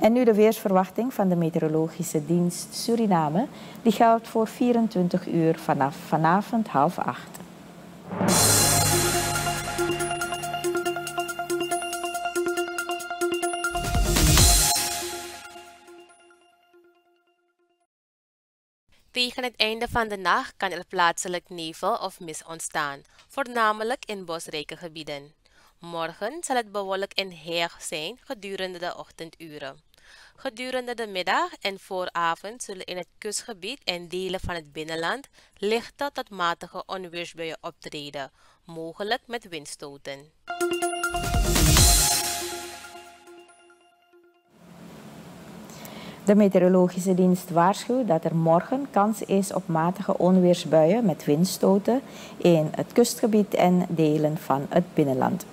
En nu de weersverwachting van de Meteorologische Dienst Suriname. Die geldt voor 24 uur vanaf vanavond half acht. Tegen het einde van de nacht kan er plaatselijk nevel of mist ontstaan, voornamelijk in bosrijke gebieden. Morgen zal het bewolkt en heeg zijn gedurende de ochtenduren. Gedurende de middag en vooravond zullen in het kustgebied en delen van het binnenland lichte tot matige onweersbuien optreden, mogelijk met windstoten. De meteorologische dienst waarschuwt dat er morgen kans is op matige onweersbuien met windstoten in het kustgebied en delen van het binnenland.